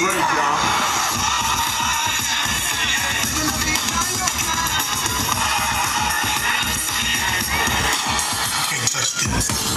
great job. Touch this.